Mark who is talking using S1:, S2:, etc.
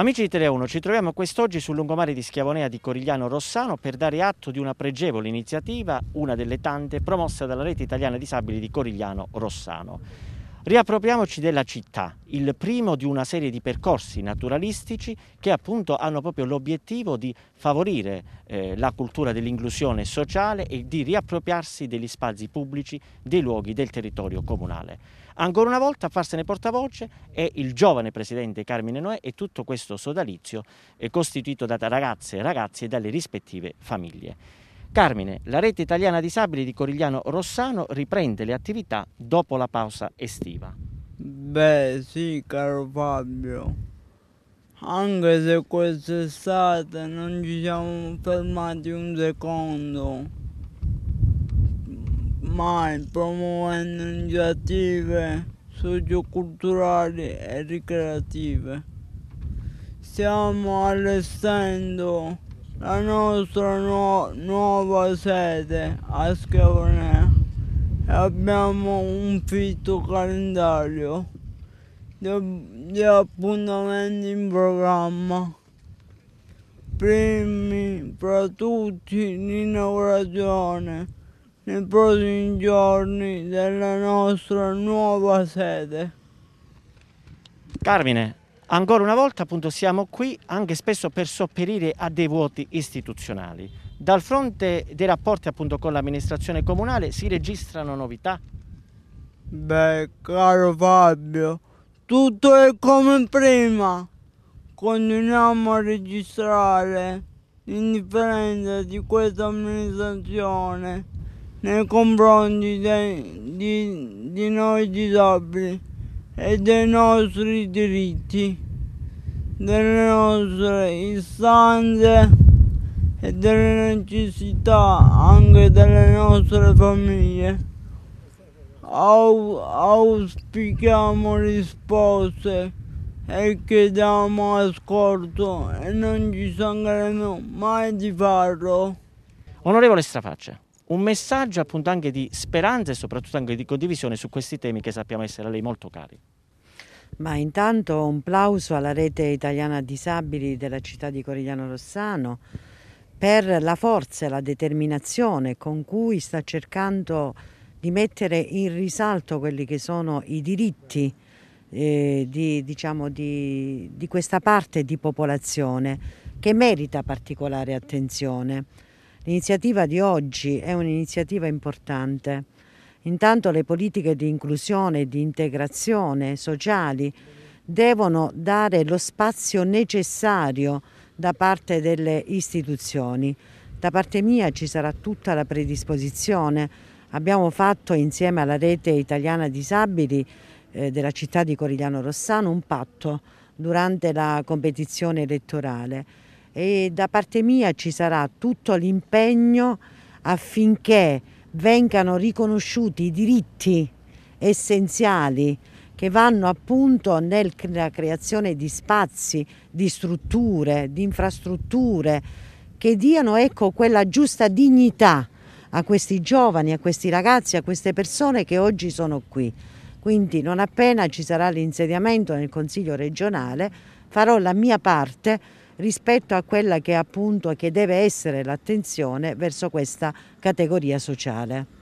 S1: Amici di Tele1, ci troviamo quest'oggi sul lungomare di Schiavonea di Corigliano Rossano per dare atto di una pregevole iniziativa, una delle tante, promossa dalla rete italiana disabili di Corigliano Rossano. Riappropriamoci della città, il primo di una serie di percorsi naturalistici che appunto hanno proprio l'obiettivo di favorire eh, la cultura dell'inclusione sociale e di riappropriarsi degli spazi pubblici, dei luoghi del territorio comunale. Ancora una volta a farsene portavoce è il giovane presidente Carmine Noè e tutto questo sodalizio costituito da ragazze e ragazzi e dalle rispettive famiglie. Carmine, la rete italiana disabili di Corigliano Rossano riprende le attività dopo la pausa estiva.
S2: Beh sì, caro Fabio, anche se quest'estate non ci siamo fermati un secondo, mai promuovendo iniziative socioculturali e ricreative. Stiamo allestendo la nostra nu nuova sede a Schiavone e abbiamo un fitto calendario di, di appuntamenti in programma. Primi fra tutti l'inaugurazione nei prossimi giorni della nostra nuova sede.
S1: Carmine, Ancora una volta appunto siamo qui anche spesso per sopperire a dei vuoti istituzionali. Dal fronte dei rapporti appunto con l'amministrazione comunale si registrano novità?
S2: Beh, caro Fabio, tutto è come prima. Continuiamo a registrare l'indifferenza di questa amministrazione nei confronti dei, di, di noi disabili e dei nostri diritti, delle nostre istanze e delle necessità anche delle nostre famiglie. Au, auspichiamo risposte e chiediamo ascolto e non ci stancheremo mai di farlo.
S1: Onorevole Strafaccia, un messaggio appunto anche di speranza e soprattutto anche di condivisione su questi temi che sappiamo essere a lei molto cari.
S3: Ma intanto un plauso alla rete italiana disabili della città di Corigliano Rossano per la forza e la determinazione con cui sta cercando di mettere in risalto quelli che sono i diritti eh, di, diciamo, di, di questa parte di popolazione che merita particolare attenzione. L'iniziativa di oggi è un'iniziativa importante. Intanto le politiche di inclusione e di integrazione sociali devono dare lo spazio necessario da parte delle istituzioni. Da parte mia ci sarà tutta la predisposizione. Abbiamo fatto insieme alla rete italiana disabili eh, della città di Corigliano Rossano un patto durante la competizione elettorale e da parte mia ci sarà tutto l'impegno affinché vengano riconosciuti i diritti essenziali che vanno appunto nella creazione di spazi, di strutture, di infrastrutture che diano ecco, quella giusta dignità a questi giovani, a questi ragazzi, a queste persone che oggi sono qui. Quindi non appena ci sarà l'insediamento nel Consiglio regionale farò la mia parte rispetto a quella che appunto che deve essere l'attenzione verso questa categoria sociale.